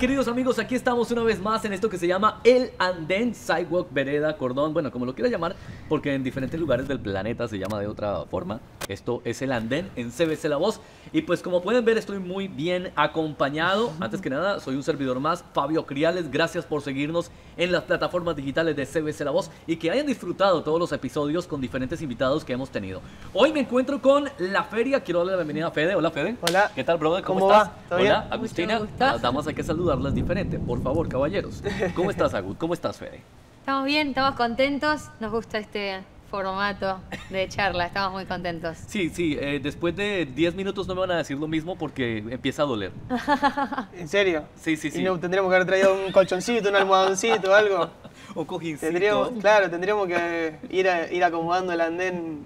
Queridos amigos, aquí estamos una vez más en esto que se llama El Andén, Sidewalk, Vereda, Cordón, bueno, como lo quiera llamar, porque en diferentes lugares del planeta se llama de otra forma. Esto es El Andén en CBC La Voz. Y pues como pueden ver estoy muy bien acompañado. Antes que nada, soy un servidor más, Fabio Criales. Gracias por seguirnos en las plataformas digitales de CBC La Voz y que hayan disfrutado todos los episodios con diferentes invitados que hemos tenido. Hoy me encuentro con La Feria. Quiero darle la bienvenida a Fede. Hola Fede. Hola. ¿Qué tal, brother? ¿Cómo, ¿Cómo estás? va? ¿Todo Hola, bien? Agustina. Las damas hay que saludarlas diferente. Por favor, caballeros. ¿Cómo estás, Agus? ¿Cómo estás, Fede? Estamos bien, estamos contentos. Nos gusta este formato de charla, estamos muy contentos. Sí, sí, eh, después de 10 minutos no me van a decir lo mismo porque empieza a doler. ¿En serio? Sí, sí, sí. ¿Y no tendríamos que haber traído un colchoncito, un almohadoncito o algo? O cojincito. Tendríamos, claro, tendríamos que ir, a- ir acomodando el andén.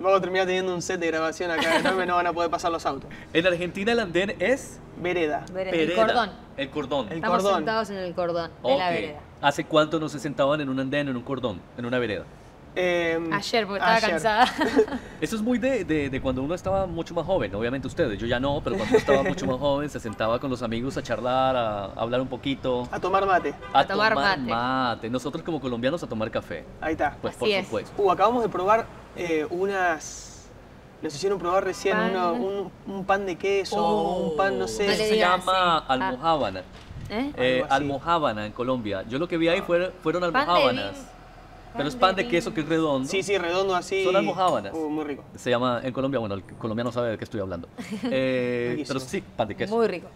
Vamos a terminar teniendo un set de grabación acá enorme, no van a poder pasar los autos. En Argentina el andén es Vereda. Vereda, El cordón. El cordón. El Estamos cordón. sentados en el cordón de la Ok. vereda. ¿Hace cuánto no se sentaban en un andén, en un cordón, en una vereda? Eh, Ayer, porque estaba ayer. cansada. Eso es muy de, de- de cuando uno estaba mucho más joven, obviamente ustedes, yo ya no, pero cuando estaba mucho más joven se sentaba con los amigos a charlar, a, hablar un poquito, A tomar mate. A tomar mate. mate. Nosotros como colombianos a tomar café, Ahí está. pues Así por es. supuesto. Uh, acabamos de probar eh, unas. Nos hicieron probar recién Pan. uno- un, un pan de queso, un pan, no sé. Le se llama sí. almohábana. ¿Eh? Eh, almohábana en Colombia. Yo lo que vi ahí fue- fueron de almohábanas. Pero es pan de queso que es redondo. Sí, sí, redondo así. Son almohábanas. Uh, muy rico. Se llama en Colombia, bueno, el colombiano sabe de qué estoy hablando. Eh, pero sí, pan de queso. Muy rico.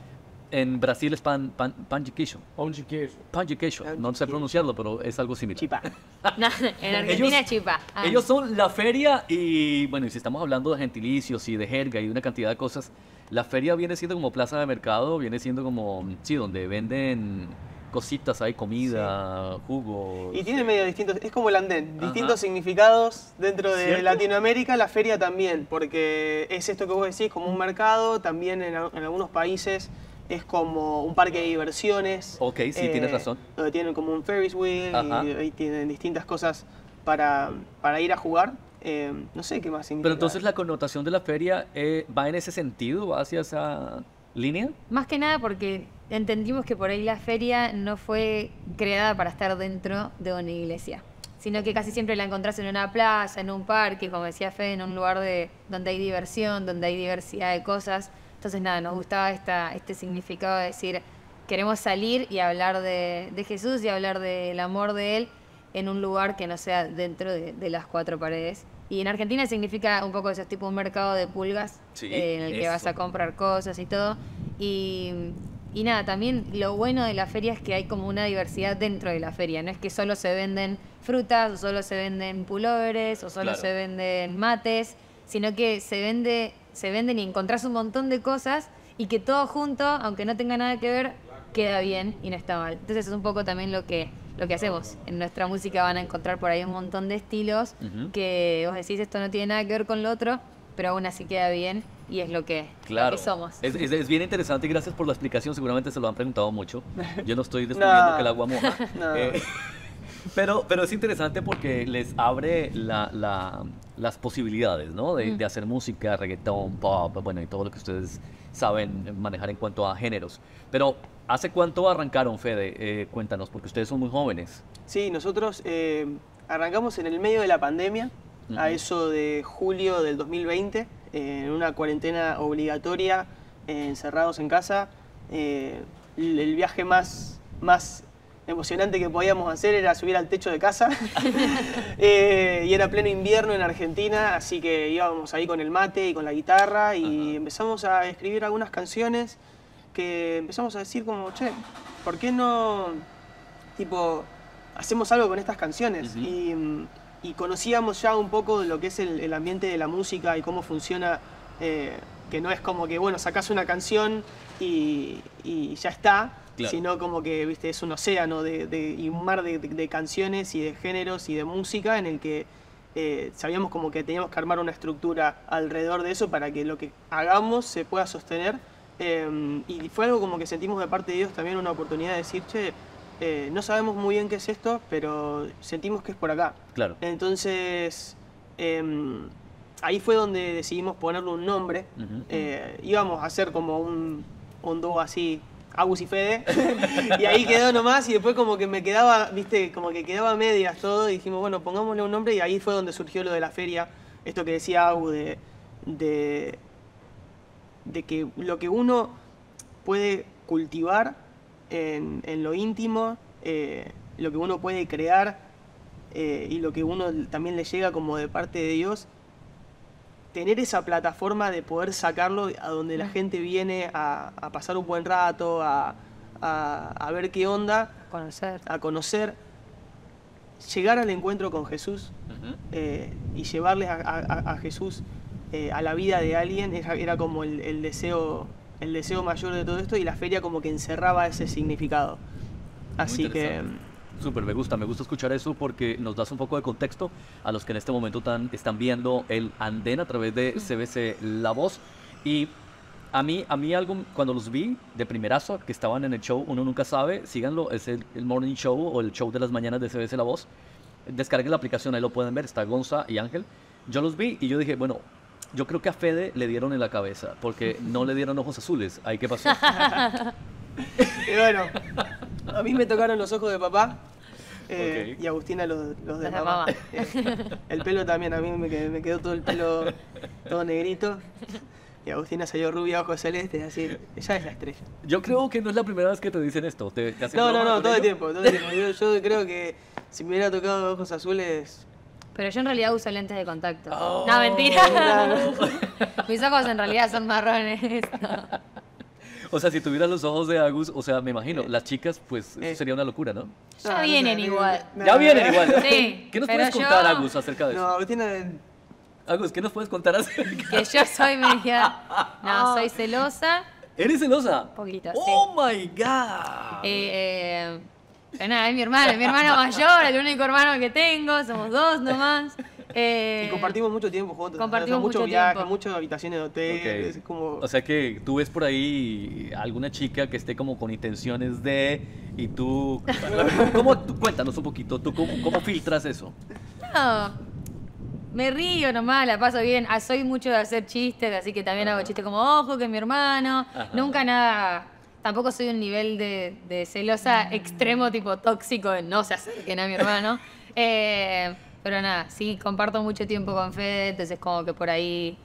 En Brasil es pan, pan, pan de queso. Pão de queijo. Pan de queso. Pan de No sé pronunciarlo, pero es algo similar. Chipa. No, en Argentina es chipa. Ah. Ellos son la feria y, bueno, y si estamos hablando de gentilicios y de jerga y de una cantidad de cosas, la feria viene siendo como plaza de mercado, viene siendo como, sí, donde venden cositas, hay comida, jugo. Y tiene medio distintos, es como el andén, Ajá. distintos significados dentro de ¿Cierto? Latinoamérica, la feria también, porque es esto que vos decís, como un mercado, también en, en algunos países es como un parque de diversiones. Ok, sí, tienes razón. Donde tienen como un Ferris wheel Ajá. y ahí tienen distintas cosas para, para ir a jugar. Eh, no sé qué más significa. Pero entonces la connotación de la feria eh, va en ese sentido, va hacia esa línea. Más que nada porque entendimos que por ahí la feria no fue creada para estar dentro de una iglesia, sino que casi siempre la encontrás en una plaza, en un parque, como decía Fede, en un lugar de, donde hay diversión, donde hay diversidad de cosas. Entonces nada, nos gustaba esta, este significado de decir, queremos salir y hablar de, de Jesús y hablar del amor de Él en un lugar que no sea dentro de, de las cuatro paredes. Y en Argentina significa un poco eso, es tipo un mercado de pulgas Sí, eh, en el que vas a comprar cosas y todo. Y, y nada, también lo bueno de la feria es que hay como una diversidad dentro de la feria. No es que solo se venden frutas, o solo se venden pulóveres, o solo Claro. se venden mates, sino que se vende, se venden y encontrás un montón de cosas y que todo junto, aunque no tenga nada que ver, queda bien y no está mal. Entonces es un poco también lo que, lo que hacemos. En nuestra música van a encontrar por ahí un montón de estilos que vos decís esto no tiene nada que ver con lo otro, pero aún así queda bien y es lo que, lo Claro. que somos. Es, es- es bien interesante y gracias por la explicación. Seguramente se lo han preguntado mucho. Yo no estoy descubriendo No. que el agua moja. No. Eh, pero, pero es interesante porque les abre la- la- las posibilidades, ¿no? De, de hacer música, reggaetón, pop, bueno, y todo lo que ustedes saben manejar en cuanto a géneros. Pero, ¿hace cuánto arrancaron, Fede? Eh, cuéntanos, porque ustedes son muy jóvenes. Sí, nosotros eh, arrancamos en el medio de la pandemia, a eso de julio del 2020, eh, en una cuarentena obligatoria, eh, encerrados en casa. Eh, el, el viaje más, más emocionante que podíamos hacer era subir al techo de casa. Eh, y era pleno invierno en Argentina, así que íbamos ahí con el mate y con la guitarra y empezamos a escribir algunas canciones que empezamos a decir como, che, ¿por qué no, tipo, hacemos algo con estas canciones? Y, y conocíamos ya un poco lo que es el, el ambiente de la música y cómo funciona, eh, que no es como que, bueno, sacás una canción y, y ya está, Claro. sino como que, viste, es un océano de, de- y un mar de, de- de canciones y de géneros y de música en el que eh, sabíamos como que teníamos que armar una estructura alrededor de eso para que lo que hagamos se pueda sostener. Eh, y fue algo como que sentimos de parte de Dios también una oportunidad de decir, che, eh, no sabemos muy bien qué es esto, pero sentimos que es por acá. Claro. Entonces, em, ahí fue donde decidimos ponerle un nombre. Eh, íbamos a hacer como un, un dúo así Agus y Fede. y ahí quedó nomás y después como que me quedaba, viste, como que quedaba medias todo y dijimos, bueno, pongámosle un nombre y ahí fue donde surgió lo de la feria, esto que decía Agus de, de, que lo que uno puede cultivar en, en lo íntimo, eh, lo que uno puede crear eh, y lo que uno también le llega como de parte de Dios, tener esa plataforma de poder sacarlo a donde la gente viene a, a pasar un buen rato, a, a- a ver qué onda, Conocer. a conocer, llegar al encuentro con Jesús eh, y llevarles a, a- a Jesús eh, a la vida de alguien era, era como el, el deseo el deseo mayor de todo esto y la feria como que encerraba ese significado. Así que. Súper, me gusta, me gusta escuchar eso porque nos das un poco de contexto a los que en este momento tan, están viendo el andén a través de CBC La Voz. Y a mí, a mí algo, cuando los vi de primerazo, que estaban en el show, uno nunca sabe, síganlo, es el, el Morning Show o el show de las mañanas de CBC La Voz. Descarguen la aplicación, ahí lo pueden ver, está Gonza y Ángel. Yo los vi y yo dije, bueno, yo creo que a Fede le dieron en la cabeza porque no le dieron ojos azules. ¿Ahí qué pasó? Y bueno, a mí me tocaron los ojos de papá eh, Ok. y Agustina los, los de mamá. mamá. Eh, el pelo también, a mí me quedó, me quedó todo el pelo todo negrito. Y Agustina salió rubia, ojos celestes, así. Ella es la estrella. Yo creo que no es la primera vez que te dicen esto. ¿Te, te No, no, no, todo el ello? tiempo, todo el tiempo. Yo, yo creo que si me hubiera tocado ojos azules, Pero yo en realidad uso lentes de contacto. Oh. No, mentira. Mis ojos en realidad son marrones. O sea, si tuvieras los ojos de Agus, o sea, me imagino, las chicas, pues Eh. eso sería una locura, ¿no? Ya No, no vienen igual. no, ya no, vienen no. igual. ¿no? Sí, ¿Qué nos puedes yo- contar, Agus, acerca de No, eso? Agustina, Agus, ¿qué nos puedes contar acerca? Que yo soy media. No, soy celosa. ¿Eres celosa? Poquito, Oh my God. Eh, eh, pero nada, es mi hermano, es mi hermano mayor, el único hermano que tengo, somos dos nomás. Eh, y compartimos mucho tiempo juntos. compartimos muchos mucho viajes, tiempo. muchas habitaciones de hotel. Ok. Es como. O sea que tú ves por ahí alguna chica que esté como con intenciones de y tú ¿cómo, tú- cuéntanos un poquito, tú cómo, cómo filtras eso? No, me río nomás, la paso bien. Ah, soy mucho de hacer chistes, así que también hago chistes como, ojo, que es mi hermano. Ajá. Nunca nada, tampoco soy un nivel de, de celosa extremo, tipo tóxico, de no se acerquen a mi hermano. Eh, pero nada, sí, comparto mucho tiempo con Fede, entonces como que por ahí,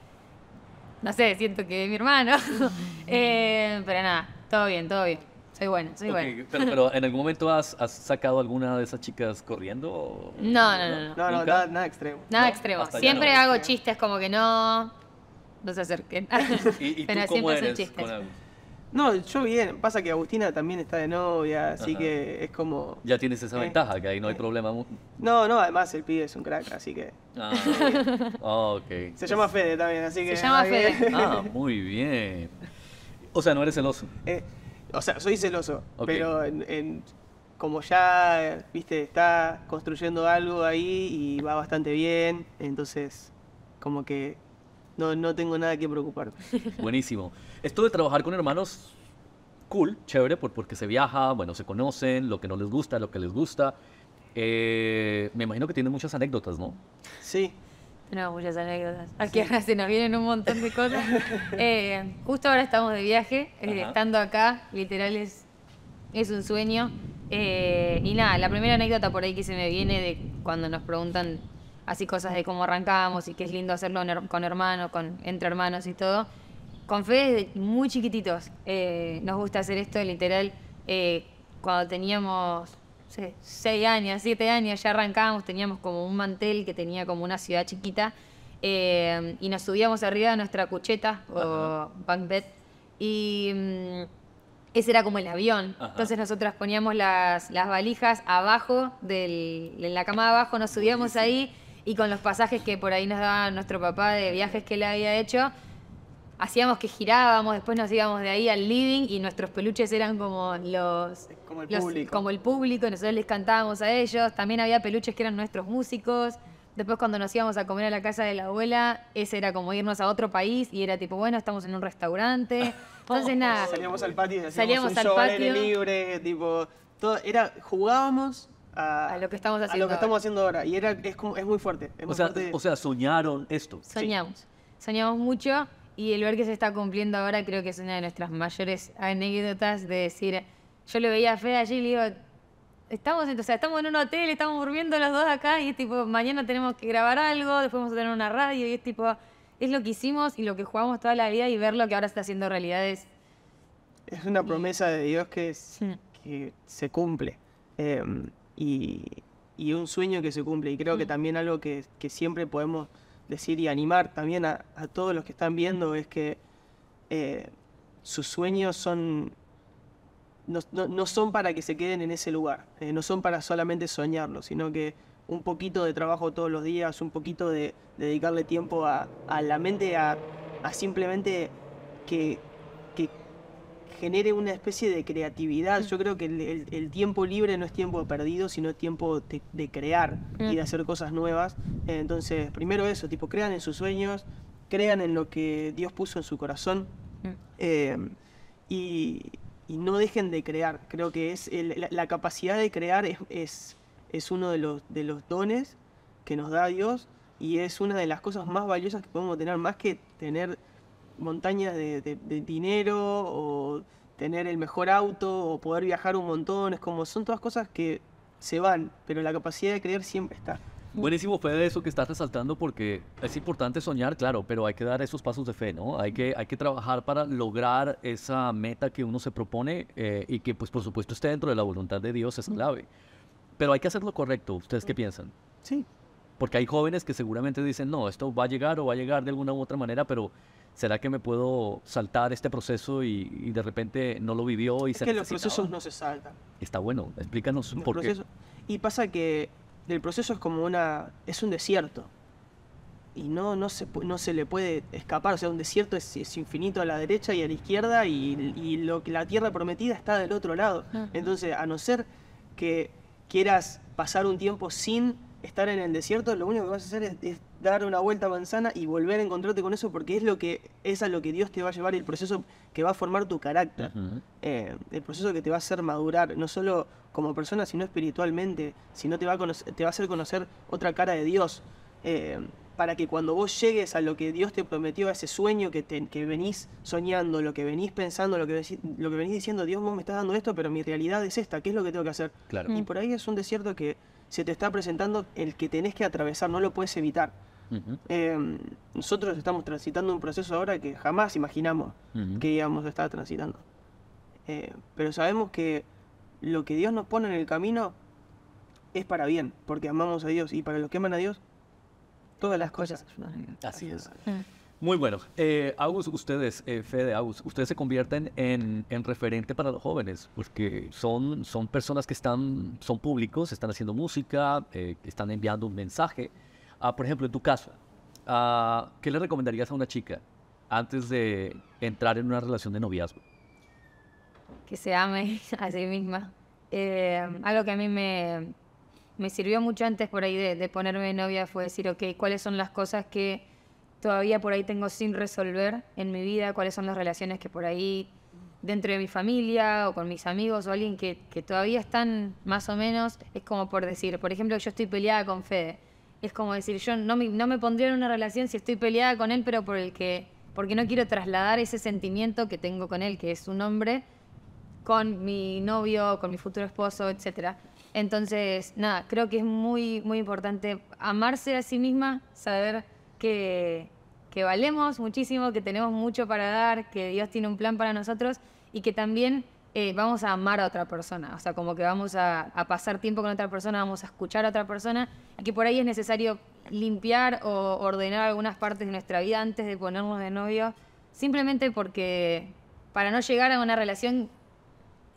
no sé, siento que es mi hermano. Eh, pero nada, todo bien, todo bien. Soy buena, soy Ok, buena. pero, pero, ¿en algún momento has, has sacado alguna de esas chicas corriendo? o- No, no, no, no. no, nada, nada extremo. Nada No, extremo. Siempre no. hago chistes como que no. No se acerquen. ¿Y, y Pero tú cómo siempre son eres chistes. con Agus? No, yo bien. Pasa que Agustina también está de novia, así Ajá. que es como. Ya tienes esa Eh. ventaja, que ahí no hay problema. mu- No, no, además el pibe es un crack, así que. Ah, ok. Se llama Fede también, así que. Se llama Fede. Ah, muy bien. O sea, no eres celoso. Eh, o sea, soy celoso, pero en, en- como ya, viste, está construyendo algo ahí y va bastante bien, entonces como que no, no tengo nada que preocuparme. Buenísimo. Esto de trabajar con hermanos, cool, chévere, por- porque se viaja, bueno, se conocen, lo que no les gusta, lo que les gusta. Eh, me imagino que tienen muchas anécdotas, ¿no? Sí, Tenemos muchas anécdotas. Aquí ahora se nos vienen un montón de cosas. Eh, justo ahora estamos de viaje. eh, Ajá. estando acá, literal es, es un sueño. Eh, y nada, la primera anécdota por ahí que se me viene de cuando nos preguntan así cosas de cómo arrancamos y que es lindo hacerlo con hermanos, con, entre hermanos y todo. Con Fede desde muy chiquititos eh, nos gusta hacer esto, literal. eh, cuando teníamos, no sé, seis años, siete años, ya arrancábamos, teníamos como un mantel que tenía como una ciudad chiquita eh, y nos subíamos arriba de nuestra cucheta o bunk bed y mm, ese era como el avión. Ajá. Entonces nosotras poníamos las, las valijas abajo, del, en la cama de abajo, nos subíamos ahí y con los pasajes que por ahí nos daba nuestro papá de viajes que él había hecho, hacíamos que girábamos, después nos íbamos de ahí al living y nuestros peluches eran como los... como el los- público. como el público, nosotros les cantábamos a ellos. También había peluches que eran nuestros músicos. Después cuando nos íbamos a comer a la casa de la abuela, ese era como irnos a otro país y era tipo, bueno, estamos en un restaurante. Entonces nada, salíamos al patio y hacíamos Salíamos un al show patio. libre, tipo, todo, era, jugábamos a, A lo que estamos a haciendo lo que ahora. estamos haciendo ahora. Y era, es, como, es muy fuerte. es O muy sea, fuerte. o sea, soñaron esto. soñamos. Soñamos mucho Y el ver que se está cumpliendo ahora creo que es una de nuestras mayores anécdotas de decir, yo le veía a Fede allí y le digo, estamos, o sea, estamos en un hotel, estamos durmiendo los dos acá y es tipo, mañana tenemos que grabar algo, después vamos a tener una radio y es tipo, es lo que hicimos y lo que jugamos toda la vida y ver lo que ahora está haciendo realidad es... Es una promesa de Dios que, es, que se cumple. Eh, y, y un sueño que se cumple. Y creo que Mm. también algo que, que siempre podemos decir y animar también a, a todos los que están viendo es que eh, sus sueños son no, no- no son para que se queden en ese lugar, eh, no son para solamente soñarlo, sino que un poquito de trabajo todos los días, un poquito de, de dedicarle tiempo a, a la mente, a, a simplemente que genere una especie de creatividad. Yo creo que el, el- el tiempo libre no es tiempo perdido, sino tiempo de, de crear y de hacer cosas nuevas. Entonces, primero eso, tipo, crean en sus sueños, crean en lo que Dios puso en su corazón. Eh, y, y no dejen de crear. Creo que es el- la, la capacidad de crear es, es, es uno de los, de los dones que nos da Dios y es una de las cosas más valiosas que podemos tener, más que tener montañas de, de- de dinero o tener el mejor auto o poder viajar un montón. Es como son todas cosas que se van, pero la capacidad de creer siempre está. Buenísimo fue de eso que estás resaltando porque es importante soñar, claro, pero hay que dar esos pasos de fe, ¿no? Hay que, hay que trabajar para lograr esa meta que uno se propone eh, y que pues por supuesto esté dentro de la voluntad de Dios es clave. Pero hay que hacerlo correcto. ¿Ustedes qué piensan? Sí, Porque hay jóvenes que seguramente dicen, no, esto va a llegar o va a llegar de alguna u otra manera, pero ¿será que me puedo saltar este proceso y, y de repente no lo vivió y es se que los procesos no se saltan. Está bueno, explícanos Los por qué. Y pasa que el proceso es como una. es un desierto. Y no, no, se, no se le puede escapar. O sea, un desierto es, es infinito a la derecha y a la izquierda. Y, y lo que la tierra prometida está del otro lado. Entonces, a no ser que quieras pasar un tiempo sin estar en el desierto, lo único que vas a hacer es, es dar una vuelta a manzana y volver a encontrarte con eso porque es lo que es a lo que Dios te va a llevar el proceso que va a formar tu carácter eh, el proceso que te va a hacer madurar, no solo como persona, sino espiritualmente, sino te va a, conocer- te va a hacer conocer otra cara de Dios, eh, para que cuando vos llegues a lo que Dios te prometió, a ese sueño que, te- que venís soñando, lo que venís pensando, lo que, lo que venís diciendo, Dios, vos me estás dando esto, pero mi realidad es esta, ¿qué es lo que tengo que hacer? Claro. Y por ahí es un desierto que se te está presentando el que tenés que atravesar, no lo puedes evitar. Eh, nosotros estamos transitando un proceso ahora que jamás imaginamos que íbamos a estar transitando. Eh, pero sabemos que lo que Dios nos pone en el camino es para bien, porque amamos a Dios y para los que aman a Dios, todas las cosas. Así es. Mm. Muy bueno. Eh, Agus, ustedes, eh, Fede, Agus, ustedes se convierten en, en referente para los jóvenes, porque son, son personas que están, son públicos, están haciendo música, eh, están enviando un mensaje. Ah, por ejemplo, en tu caso, ah, ¿qué le recomendarías a una chica antes de entrar en una relación de noviazgo? que se ame a sí misma. Eh, algo que a mí me, me sirvió mucho antes por ahí de, de ponerme novia fue decir, ok, ¿cuáles son las cosas que todavía por ahí tengo sin resolver en mi vida? ¿Cuáles son las relaciones que por ahí dentro de mi familia o con mis amigos o alguien que, que todavía están más o menos? Es como por decir, por ejemplo, yo estoy peleada con Fede. Es como decir, yo no me, no me pondría en una relación si estoy peleada con él, pero por el que, porque no quiero trasladar ese sentimiento que tengo con él, que es un hombre, con mi novio, con mi futuro esposo, etcétera. Entonces, nada, creo que es muy, muy importante amarse a sí misma, saber que, que valemos muchísimo, que tenemos mucho para dar, que Dios tiene un plan para nosotros y que también eh, vamos a amar a otra persona. O sea, como que vamos a, a pasar tiempo con otra persona, vamos a escuchar a otra persona y que por ahí es necesario limpiar o ordenar algunas partes de nuestra vida antes de ponernos de novio, simplemente porque para no llegar a una relación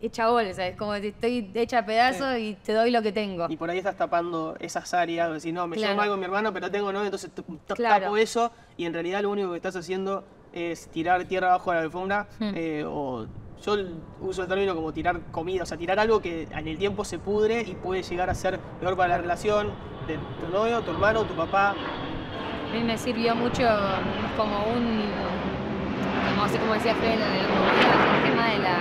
hecha bola, ¿sabes? Como que estoy hecha a pedazos y te doy lo que tengo. Y por ahí estás tapando esas áreas, decir, no, me Claro. llevo algo mi hermano, pero tengo novio, entonces Claro. tapo eso, y en realidad lo único que estás haciendo es tirar tierra abajo de la alfombra, Hmm. eh, o yo uso el término como tirar comida, o sea, tirar algo que en el tiempo se pudre y puede llegar a ser peor para la relación de tu novio, tu hermano, tu papá. A mí me sirvió mucho como un, como, así como decía Fede, lo de la comida, el tema de la,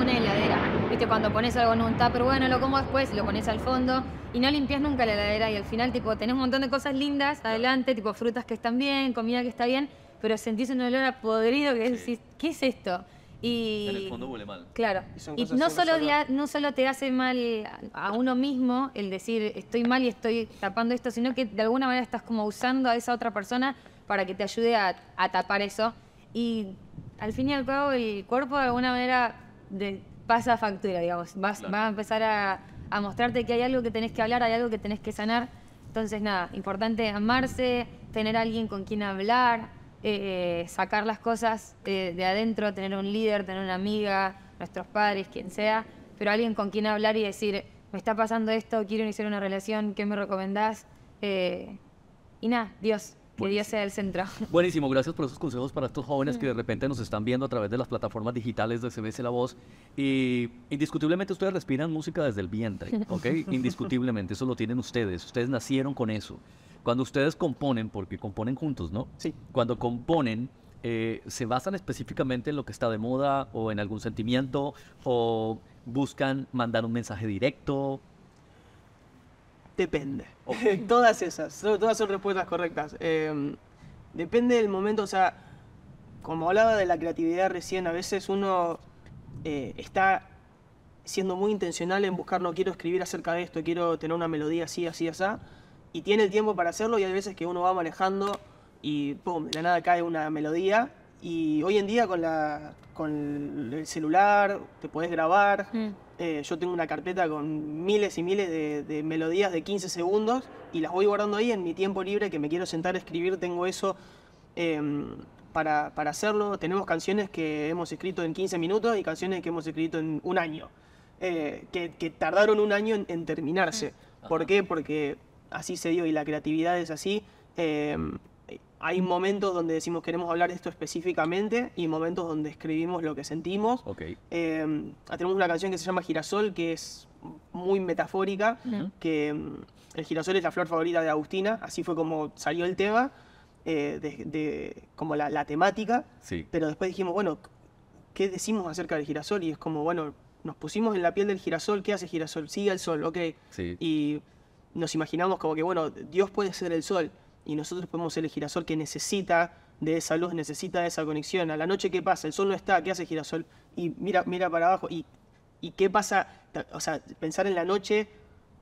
como una heladera. Viste, cuando pones algo en un tupper, bueno, lo como después, lo pones al fondo y no limpias nunca la heladera y al final, tipo, tenés un montón de cosas lindas adelante, tipo frutas que están bien, comida que está bien, pero sentís un olor a podrido que decís, ¿qué es esto? Y, En el fondo huele mal. Claro. Y no solo, solo- dia- no solo te hace mal a a uno mismo el decir estoy mal y estoy tapando esto, sino que de alguna manera estás como usando a esa otra persona para que te ayude a, a tapar eso. Y al fin y al cabo el cuerpo de alguna manera de- pasa factura, digamos. Vas- Claro. A empezar a, a mostrarte que hay algo que tenés que hablar, hay algo que tenés que sanar. Entonces nada, importante amarse, tener a alguien con quien hablar, eh, sacar las cosas eh, de adentro, tener un líder, tener una amiga, nuestros padres, quien sea, pero alguien con quien hablar y decir, me está pasando esto, quiero iniciar una relación, ¿qué me recomendás? Eh, y nada, Dios, que Dios Buenísimo. sea el centro. Buenísimo, gracias por esos consejos para estos jóvenes que de repente nos están viendo a través de las plataformas digitales de CBS La Voz. Y indiscutiblemente ustedes respiran música desde el vientre, ¿ok? Indiscutiblemente, eso lo tienen ustedes. Ustedes nacieron con eso. Cuando ustedes componen, porque componen juntos, ¿no? Sí. Cuando componen, eh, ¿se basan específicamente en lo que está de moda o en algún sentimiento? ¿O buscan mandar un mensaje directo? Depende. todas esas, todas son respuestas correctas. Eh, depende del momento, o sea, como hablaba de la creatividad recién, a veces uno eh, está siendo muy intencional en buscar, no quiero escribir acerca de esto, quiero tener una melodía así, así, así, y tiene el tiempo para hacerlo y hay veces que uno va manejando y pum, de la nada cae una melodía y hoy en día con, la, con el celular te podés grabar, Mm. Eh, yo tengo una carpeta con miles y miles de, de melodías de 15 segundos y las voy guardando ahí en mi tiempo libre que me quiero sentar a escribir. Tengo eso em, para, para hacerlo. Tenemos canciones que hemos escrito en 15 minutos y canciones que hemos escrito en un año. eh, que, que tardaron un año en, en terminarse. ¿Por qué? Porque así se dio y la creatividad es así. Hay momentos donde decimos queremos hablar de esto específicamente y momentos donde escribimos lo que sentimos. Ok. Eh, tenemos una canción que se llama Girasol, que es muy metafórica, Ujú. que mm, el girasol es la flor favorita de Agustina, así fue como salió el tema, eh, de, de- como la, la temática, Sí. pero después dijimos, bueno, ¿qué decimos acerca del girasol? Y es como, bueno, nos pusimos en la piel del girasol, ¿qué hace girasol? Sigue el sol, ok. Sí. Y nos imaginamos como que, bueno, Dios puede ser el sol y nosotros podemos ser el girasol que necesita de esa luz, necesita de esa conexión. A la noche, ¿qué pasa? El sol no está, ¿qué hace girasol? Y mira, mira para abajo. ¿Y, y qué pasa? O sea, pensar en la noche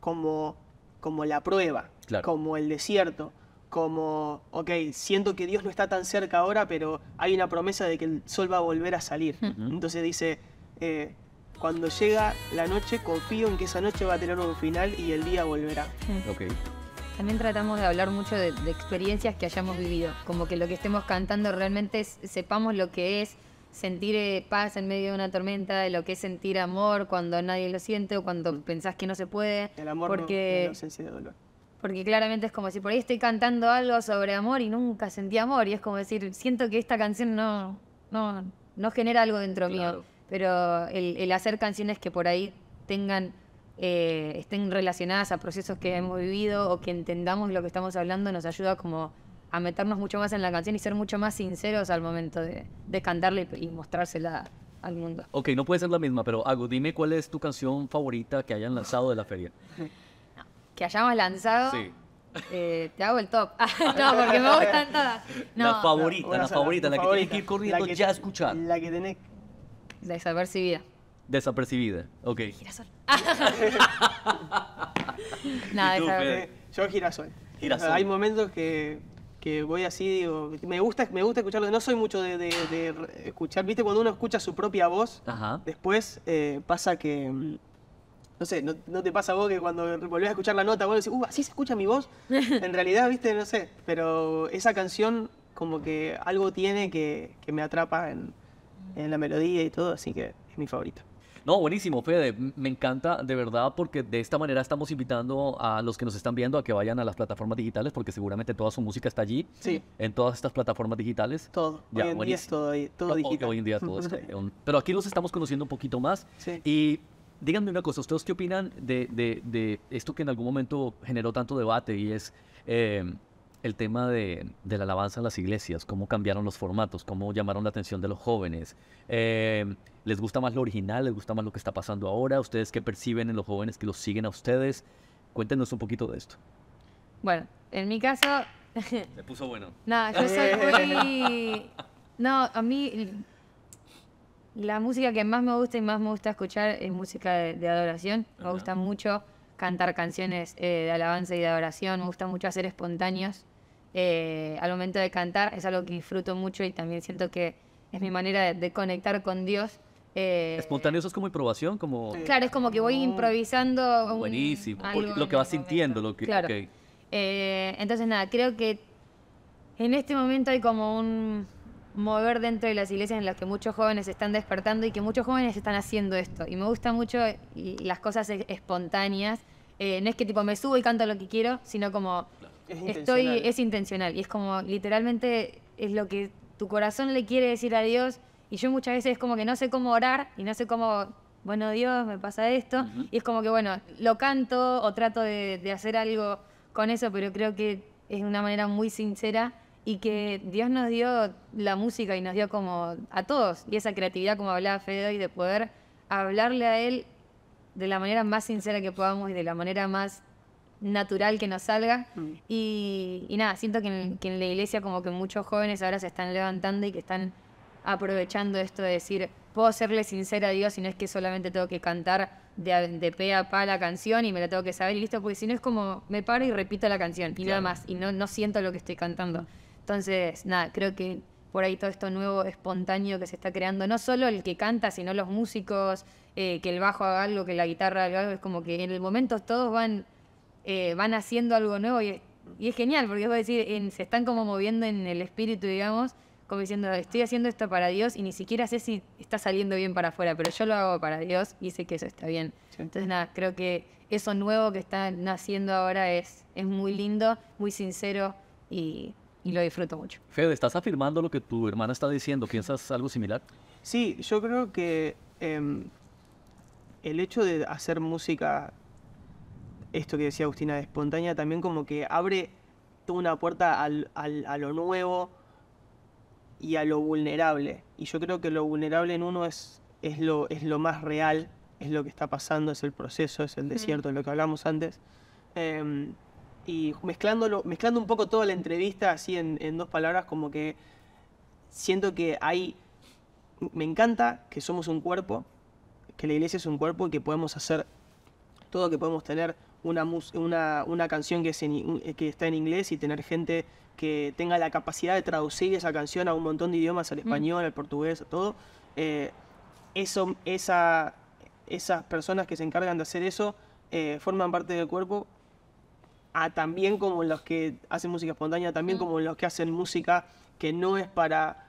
como, como la prueba, Claro. como el desierto, como, ok, siento que Dios no está tan cerca ahora, pero hay una promesa de que el sol va a volver a salir. Entonces dice, eh, cuando llega la noche, confío en que esa noche va a tener un final y el día volverá. Ok. También tratamos de hablar mucho de, de experiencias que hayamos vivido, como que lo que estemos cantando realmente es- sepamos lo que es sentir eh, paz en medio de una tormenta, de lo que es sentir amor cuando nadie lo siente o cuando pensás que no se puede, El amor no porque, la ausencia de dolor. porque claramente es como si por ahí estoy cantando algo sobre amor y nunca sentí amor y es como decir, siento que esta canción no, no, no genera algo dentro Claro. mío, pero el, el hacer canciones que por ahí tengan eh, estén relacionadas a procesos que hemos vivido o que entendamos lo que estamos hablando nos ayuda como a meternos mucho más en la canción y ser mucho más sinceros al momento de, de cantarla y, y mostrársela al mundo. Ok, no puede ser la misma, pero Agu, dime cuál es tu canción favorita que hayan lanzado de la feria. Que hayamos lanzado, Sí. eh, te hago el top. no, porque me gustan todas. La No, favorita, Una la sola, favorita, la que tiene que ir corriendo la que- ya a escuchar. La que tenés. desapercibida. Desapercibida. Ok. Girasol. Nada, yo girasol. Girasol. Hay momentos que, que voy así, digo, me gusta, me gusta escucharlo. No soy mucho de, de- de re- escuchar, viste, cuando uno escucha su propia voz, Ajá. después eh, pasa que. No sé, no, no te pasa a vos que cuando volvés a escuchar la nota, vos decís, uh, así se escucha mi voz. En realidad, viste, no sé. Pero esa canción, como que algo tiene que, que me atrapa en, en la melodía y todo, así que es mi favorita. No, buenísimo, Fede. Me encanta de verdad porque de esta manera estamos invitando a los que nos están viendo a que vayan a las plataformas digitales porque seguramente toda su música está allí. Sí. En todas estas plataformas digitales. Todo. Ya, hoy en día es todo, todo No, digital. Hoy en día todo. Un- Pero aquí los estamos conociendo un poquito más. Sí. Y díganme una cosa, ¿ustedes qué opinan de, de- de esto que en algún momento generó tanto debate y es eh, el tema de, de la alabanza en las iglesias? ¿Cómo cambiaron los formatos? ¿Cómo llamaron la atención de los jóvenes? Eh, ¿Les gusta más lo original? ¿Les gusta más lo que está pasando ahora? ¿Ustedes qué perciben en los jóvenes que los siguen a ustedes? Cuéntenos un poquito de esto. Bueno, en mi caso, Se puso bueno. No, yo soy muy... No, a mí la música que más me gusta y más me gusta escuchar es música de, de adoración. Me gusta mucho cantar canciones eh, de alabanza y de adoración. Me gusta mucho hacer espontáneos. Eh, al momento de cantar es algo que disfruto mucho y también siento que es mi manera de, de conectar con Dios. Eh, Espontáneo, eso es como improvisación, como... Claro, es como que voy improvisando. un- Buenísimo, algo lo que vas sintiendo, lo que... Claro. Eh, entonces, nada, creo que en este momento hay como un mover dentro de las iglesias en las que muchos jóvenes se están despertando y que muchos jóvenes están haciendo esto. Y me gusta mucho y- las cosas espontáneas. Eh, no es que tipo me subo y canto lo que quiero, sino como Es estoy intencional. es intencional y es como literalmente es lo que tu corazón le quiere decir a Dios y yo muchas veces es como que no sé cómo orar y no sé cómo bueno Dios me pasa esto y es como que bueno lo canto o trato de, de hacer algo con eso pero creo que es una manera muy sincera y que Dios nos dio la música y nos dio como a todos y esa creatividad como hablaba Fede hoy de poder hablarle a él de la manera más sincera que podamos y de la manera más natural que nos salga. Mm. Y, y nada, siento que en, que en la iglesia como que muchos jóvenes ahora se están levantando y que están aprovechando esto de decir, puedo serle sincera a Dios y no es que solamente tengo que cantar de, de pe a pa la canción y me la tengo que saber y listo, porque si no es como me paro y repito la canción y nada más y no, no siento lo que estoy cantando. Entonces, nada, creo que por ahí todo esto nuevo espontáneo que se está creando, no solo el que canta, sino los músicos, eh, que el bajo haga algo, que la guitarra haga algo, es como que en el momento todos van, eh, van haciendo algo nuevo y, es- y es genial, porque es decir, en- se están como moviendo en el espíritu, digamos, como diciendo, estoy haciendo esto para Dios y ni siquiera sé si está saliendo bien para afuera, pero yo lo hago para Dios y sé que eso está bien. Sí. Entonces, nada, creo que eso nuevo que está naciendo ahora es, es muy lindo, muy sincero y, y lo disfruto mucho. Fede, ¿estás afirmando lo que tu hermana está diciendo? ¿Piensas algo similar? Sí, yo creo que em, el hecho de hacer música, esto que decía Agustina, de espontánea, también como que abre toda una puerta al- al- a lo nuevo y a lo vulnerable. Y yo creo que lo vulnerable en uno es, es, lo, es lo más real, es lo que está pasando, es el proceso, es el desierto, lo que hablamos antes. Em, y mezclándolo, mezclando un poco toda la entrevista así en, en dos palabras, como que siento que hay me encanta que somos un cuerpo, que la iglesia es un cuerpo y que podemos hacer todo, que podemos tener una, una, una canción que, es en i- que está en inglés y tener gente que tenga la capacidad de traducir esa canción a un montón de idiomas, al español, al portugués, a todo. Eh, eso, esa, esas personas que se encargan de hacer eso eh, forman parte del cuerpo, a también como los que hacen música espontánea, también como los que hacen música que no es para,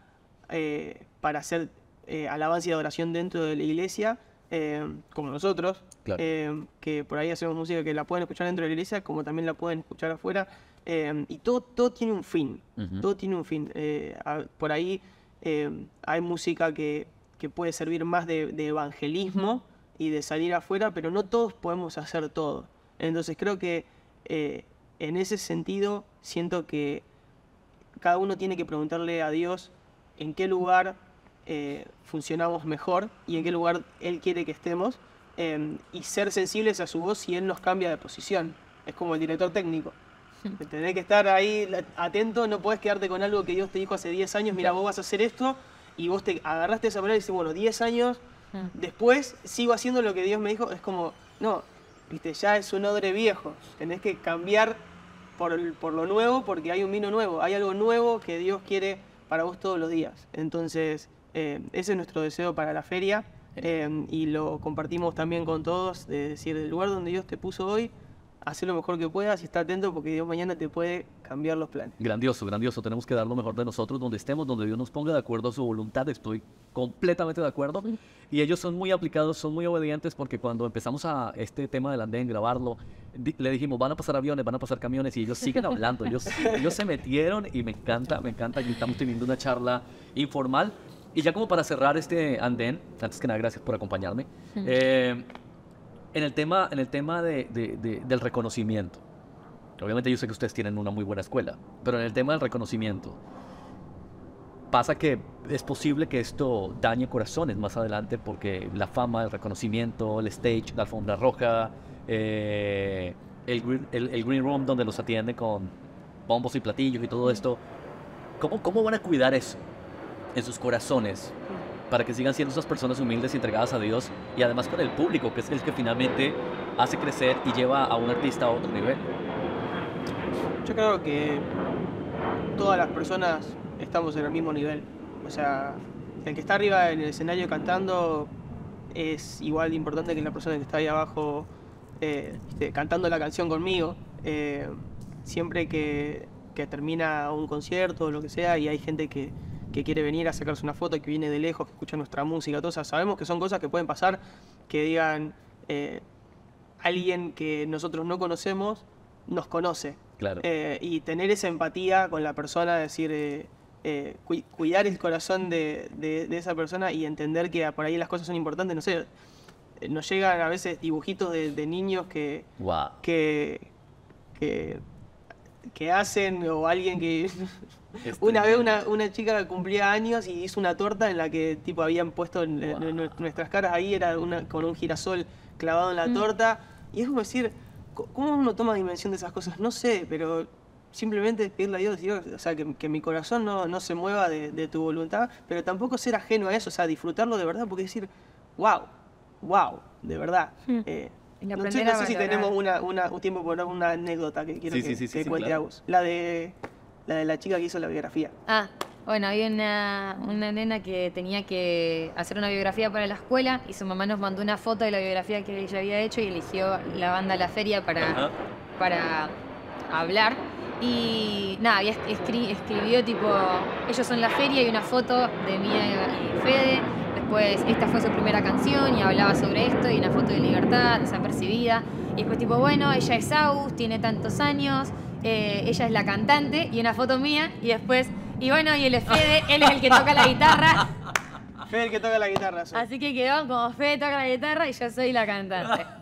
eh, para hacer eh, alabanza y adoración dentro de la iglesia, eh, como nosotros, Claro. eh, que por ahí hacemos música que la pueden escuchar dentro de la iglesia, como también la pueden escuchar afuera, eh, y todo, todo tiene un fin, todo tiene un fin. Eh, a- por ahí eh, hay música que, que puede servir más de, de evangelismo y de salir afuera, pero no todos podemos hacer todo. Entonces creo que eh, en ese sentido siento que cada uno tiene que preguntarle a Dios en qué lugar eh, funcionamos mejor y en qué lugar Él quiere que estemos eh, y ser sensibles a su voz si Él nos cambia de posición. Es como el director técnico. Tenés que estar ahí atento, no puedes quedarte con algo que Dios te dijo hace 10 años, mira, vos vas a hacer esto, y vos te agarraste esa palabra y dices, bueno, 10 años después sigo haciendo lo que Dios me dijo, es como, no, viste, ya es un odre viejo, tenés que cambiar por, el- por lo nuevo porque hay un vino nuevo, hay algo nuevo que Dios quiere para vos todos los días. Entonces, eh, ese es nuestro deseo para la feria eh, y lo compartimos también con todos, de decir, el lugar donde Dios te puso hoy, haz lo mejor que puedas y está atento porque Dios mañana te puede cambiar los planes. Grandioso, grandioso. Tenemos que dar lo mejor de nosotros donde estemos, donde Dios nos ponga de acuerdo a su voluntad. Estoy completamente de acuerdo. Y ellos son muy aplicados, son muy obedientes porque cuando empezamos a este tema del andén, grabarlo, di- le dijimos, van a pasar aviones, van a pasar camiones y ellos siguen hablando. Ellos, ellos se metieron y me encanta, me encanta. Y estamos teniendo una charla informal. Y ya como para cerrar este andén, antes que nada, gracias por acompañarme. Eh, en el tema, en el tema de- de- de- del reconocimiento. Obviamente yo sé que ustedes tienen una muy buena escuela, pero en el tema del reconocimiento, pasa que es posible que esto dañe corazones más adelante porque la fama, el reconocimiento, el stage, la alfombra roja, eh, el, green, el- el green room donde los atiende con bombos y platillos y todo esto. ¿Cómo, ¿Cómo van a cuidar eso en sus corazones para que sigan siendo esas personas humildes y entregadas a Dios y además con el público, que es el que finalmente hace crecer y lleva a un artista a otro nivel? Yo creo que todas las personas estamos en el mismo nivel. O sea, el que está arriba en el escenario cantando es igual de importante que la persona que está ahí abajo eh, este, cantando la canción conmigo. Eh, siempre que, que termina un concierto o lo que sea y hay gente que, que quiere venir a sacarse una foto, que viene de lejos, que escucha nuestra música, todo eso, sabemos que son cosas que pueden pasar, que digan eh, alguien que nosotros no conocemos nos conoce. Claro. Eh, y tener esa empatía con la persona, decir, eh, cu- cuidar el corazón de, de- de esa persona y entender que por ahí las cosas son importantes. No sé, nos llegan a veces dibujitos de, de niños que, Wow. que, que, que hacen o alguien que... Este- Una vez una, una chica cumplía años y hizo una torta en la que tipo habían puesto en- en- en Wow. nuestras caras ahí, era una, con un girasol clavado en la Mm. torta. Y es como decir, ¿cómo uno toma dimensión de esas cosas? No sé, pero simplemente pedirle a Dios, Dios, o sea, que, que mi corazón no, no se mueva de, de tu voluntad, pero tampoco ser ajeno a eso, o sea, disfrutarlo de verdad, porque decir, wow, wow, de verdad. Mm. Eh, No sé, aprender no a sé si tenemos una, una- un tiempo para una anécdota que quiero Sí, que, sí, sí, sí, que sí, cuente claro. Agus. La de, la de la chica que hizo la biografía. Ah, bueno, había una, una nena que tenía que hacer una biografía para la escuela y su mamá nos mandó una foto de la biografía que ella había hecho y eligió la banda La Feria para, Ajá. para hablar. Y nada, había escri- escribió tipo, ellos son La Feria y una foto de Mía y Fede. Después, esta fue su primera canción y hablaba sobre esto y una foto de libertad, desapercibida. Y después tipo, bueno, ella es Agus, tiene tantos años, eh, ella es la cantante y una foto mía y después, y bueno, y él es Fede, él es el que toca la guitarra. Fede el que toca la guitarra. soy. Así que quedó como Fede toca la guitarra y yo soy la cantante.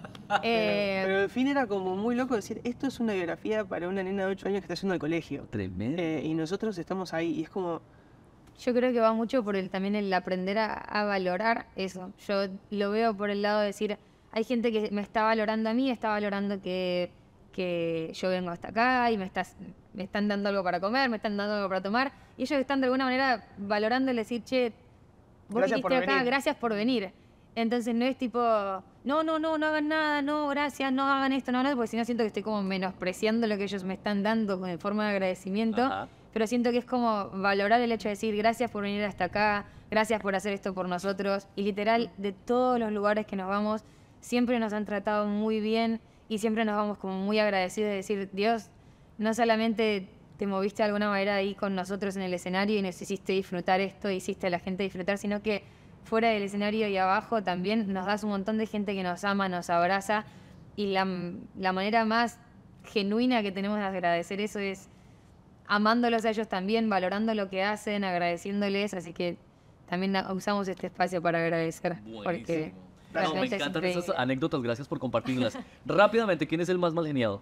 Eh, Pero el fin era como muy loco decir, esto es una biografía para una nena de 8 años que está haciendo el colegio. Tremendo. Eh, y nosotros estamos ahí y es como, Yo creo que va mucho por el también el aprender a, a valorar eso. Yo lo veo por el lado de decir, hay gente que me está valorando a mí, está valorando que, que yo vengo hasta acá y me, estás, me están dando algo para comer, me están dando algo para tomar. Y ellos están de alguna manera valorando el decir, che, vos Gracias viniste acá, venir. gracias por venir. Entonces no es tipo, no, no, no, no hagan nada, no, gracias, no hagan esto, no hagan eso, porque si no siento que estoy como menospreciando lo que ellos me están dando en forma de agradecimiento Ajá. Pero siento que es como valorar el hecho de decir gracias por venir hasta acá, gracias por hacer esto por nosotros. Y literal, de todos los lugares que nos vamos, siempre nos han tratado muy bien y siempre nos vamos como muy agradecidos de decir, Dios, no solamente te moviste de alguna manera ahí con nosotros en el escenario y nos hiciste disfrutar esto, hiciste a la gente disfrutar, sino que fuera del escenario y abajo también nos das un montón de gente que nos ama, nos abraza. Y la, la manera más genuina que tenemos de agradecer eso es amándolos a ellos también, valorando lo que hacen, agradeciéndoles, así que también usamos este espacio para agradecer, porque Buenísimo. No, me es encantan esas anécdotas, gracias por compartirlas. Rápidamente, ¿quién es el más mal geniado?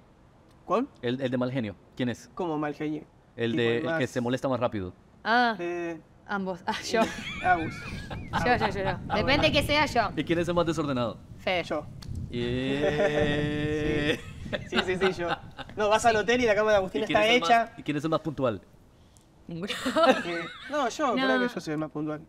¿cuál? El, el de mal genio, ¿quién es? Como mal genio. El, de, el que se molesta más rápido. Ah, Eh, ambos. Ah, yo. Agus. Yo, yo, yo, yo. Depende que sea yo. ¿Y quién es el más desordenado? Fede. Yo. Yeah. Sí, sí, sí, yo. No, vas al hotel y la cama de ¿Y Agustín quién está es el hecha. más- ¿Y quién es el más puntual? Ninguno. Eh, no, yo No. creo que yo soy el más puntual.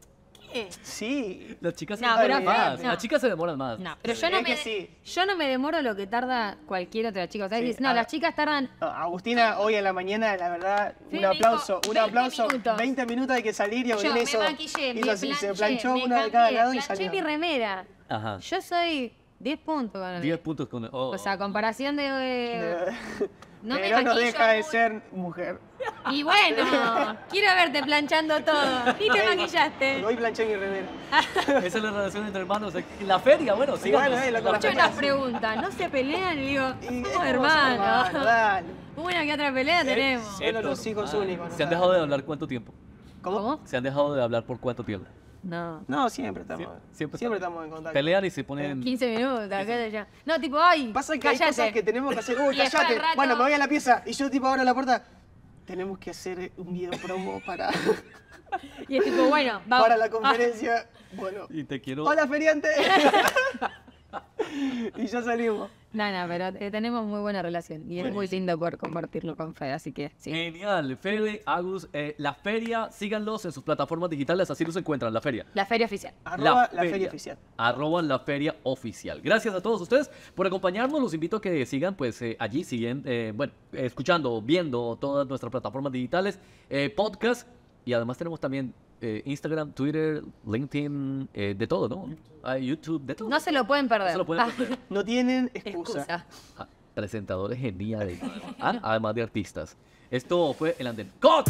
¿Qué? Sí. Las chicas se No, demoran más. no. Las chicas se demoran más. No, pero yo no, Es me, que sí. yo no me demoro lo que tarda cualquier otra chica. O sea, Sí, dices, no, a las chicas tardan No, Agustina, hoy en la mañana, la verdad, Sí, un me aplauso, dijo un 20 aplauso. minutos. 20 minutos hay que salir y Yo me hizo, maquillé, hizo me así, planché, se planchó me una de cada cambié, lado y planché salió. mi remera. Ajá. Yo soy 10 puntos con el- 10 puntos con. oh. O sea, comparación de... eh, no me no deja de muy- ser mujer. Y bueno, quiero verte planchando todo. Y te maquillaste. Hoy planché mi remera. Esa es la relación entre hermanos. La feria, bueno, sí. bueno, eh, la conozco. Escucho feria. las preguntas, no se pelean y digo, Y "Oh, es como hermano. Una que otra pelea tenemos. Solo los hijos únicos, ¿Se han ¿no? dejado de hablar cuánto tiempo? ¿Cómo? ¿Cómo? ¿Se han dejado de hablar por cuánto tiempo? No. No, siempre estamos. Sie- siempre siempre estamos en contacto. Pelean y se ponen. 15 minutos, qué sé yo. No, tipo, ay, Pasa que hay cosas que tenemos que hacer. Uy, Y después callate. rato- Bueno, me voy a la pieza. Y yo, tipo, abro la puerta. Tenemos que hacer un video promo para, Y es tipo, bueno, vamos. para la conferencia. Bueno. Y te quiero. Hola, feriante. y ya salimos. No, no, pero eh, tenemos muy buena relación y es muy lindo poder compartirlo con Fede, así que sí. Genial. Fede, Agus, eh, la feria, síganlos en sus plataformas digitales, así los encuentran, la feria. La feria oficial. Arroba la, feria. oficial. Arroba la feria oficial. Gracias a todos ustedes por acompañarnos. Los invito a que sigan pues eh, allí, siguen, eh, bueno, escuchando, viendo todas nuestras plataformas digitales, eh, podcast y además tenemos también eh, Instagram, Twitter, LinkedIn, eh, de todo, ¿no? Ah, YouTube, de todo. No se lo pueden perder. No se lo pueden Ah, perder. No tienen excusa. excusa. Ah, presentadores geniales. Ah, además de artistas. Esto fue el Andén. ¡Cut!